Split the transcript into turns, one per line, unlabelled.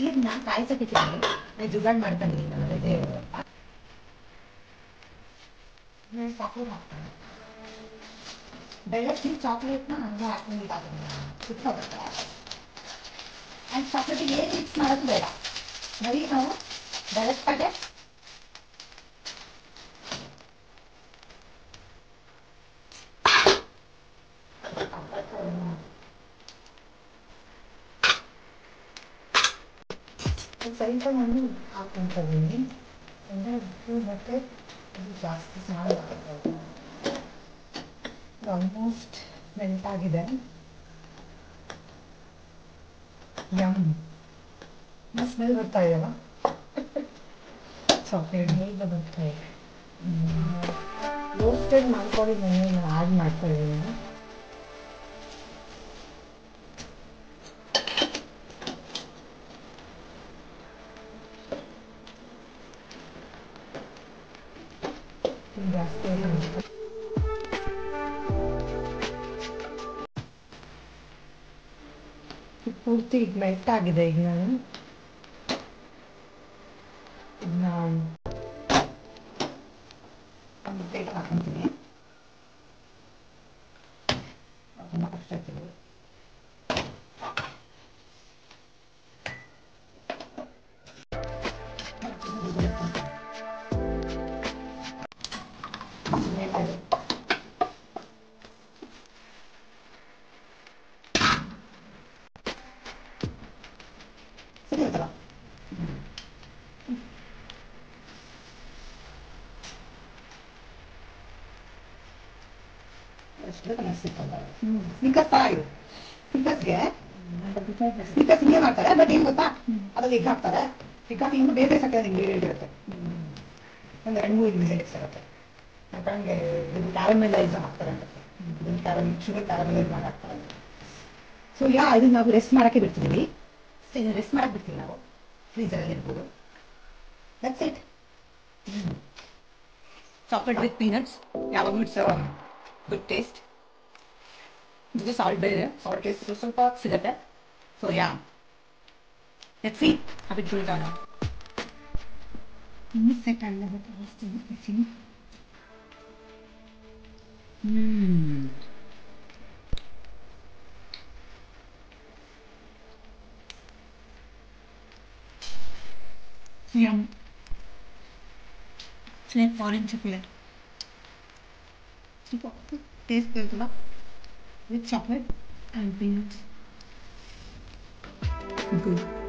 ನೀರ್ನ ಕಾಯ್ಸಕ್ಕೆ ಇಟ್ಟಿದ್ದೀನಿ ನಾನು ಜುಗಾಡ್ ಮಾಡ್ಕೊಂಡಿದ್ದೀನಿ ನಾನು ಇದೆ ಚಾಕ್ಲೇಟ್ ಹಾಕ್ತಾನೆ ಬೆಳಗ್ಗೆ ಚಾಕ್ಲೇಟ್ನ ಹಂಗೆ ಹಾಕೊಂಡಿದ್ದಾಗಲ್ಲ ಸುತ್ತೋಗುತ್ತೆ ಆ್ಯಂಡ್ ಚಾಕ್ಲೇಟಿಗೆ ಏನು ಮಿಕ್ಸ್ ಮಾಡೋದು ಬೇಡ ಬರೀ ನಾವು ಡೈರೆಕ್ಟಾಗೆ ಸ್ವಲ್ಪ ನಾನು ಹಾಕ್ಕೊಂತಿದ್ದೀನಿ ಅಂದರೆ ಉಪ್ಪು ಮತ್ತು ಇದು ಜಾಸ್ತಿ ಸ್ನಾನ ಆಲ್ಮೋಸ್ಟ್ ಮೆಲ್ಟ್ ಆಗಿದೆ ಯಮ್ ಸ್ಮೆಲ್ ಬರ್ತಾ ಇದೆಯಲ್ಲ ಚಾಕ್ಲೇಟ್ ಹೇಗೆ ಬರ್ತಾ ಇದೆ ರೋಸ್ಟೆಡ್ ಮಾಡ್ಕೊಂಡಿದ್ದೀನಿ ನಾನು ಆ್ಯಡ್ ಮಾಡ್ತಾ ಇದ್ದೀನಿ braço pegando. Contigo, mas está não? Não. Snickers ತರ ಇದು ಸ್ನಿಕರ್ಸ್ಗೆ ಸ್ನಿಕರ್ಸ್ ಹಿಂಗೆ ಮಾಡ್ತಾರೆ ಬಟ್ ಏನ್ ಗೊತ್ತಾ ಅದ್ರಲ್ಲಿ ಎಗ್ ಹಾಕ್ತಾರೆ ಎಗ್ ಹಾಕಿ ಇನ್ನು ಬೇರೆ ಬೇರೆ ಸಕ್ಕರೆ ಇಂಗ್ರೀಡಿಯಂಟ್ ಇರುತ್ತೆ ಒಂದು ಎರಡು ಮೂರು ಇಂಗ್ರೀಡಿಯಂಟ್ಸ್ ಇರುತ್ತೆ ಯಾಕಂದ್ರೆ ಕ್ಯಾರಮೆಲೈಸ್ ಹಾಕ್ತಾರೆ ಕ್ಯಾರಮ್ ಶುಗರ್ ಕ್ಯಾರಮೆಲೈಸ್ ಮಾಡಿ ಹಾಕ್ತಾರೆ ಸೊ ಯಾ ಇದನ್ನ ನಾವು ರೆಸ್ಟ್ ಮಾಡಕ್ಕೆ ಇದನ್ನ ರೆಸ್ಟ್ ಮಾಡಕ್ ಬಿಡ್ತೀವಿ ನಾವು. ಫ್ರೀಸರಲ್ಲಿ ಇರ್ಬೋದು that's it chocolate with peanuts ಯಾವಾಗಲೂ ಇಟ್ಸ್ ಗುಡ್ ಟೇಸ್ಟ್ ಇದು ಸಾಲ್ಟ್ ಬೇರೆ ಸಾಲ್ಟ್ ಟೇಸ್ಟ್ ಸ್ವಲ್ಪ ಸಿಗುತ್ತೆ so ya let see have it full down ಇನ್ನು ಸೆಟ್ ಆಗಲ್ಲ ತೋರಿಸ್ತೀನಿ ಹ್ಮ್ Yum. Plain orange chocolate. Taste this no? With chocolate and peanuts. Good.